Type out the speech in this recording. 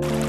you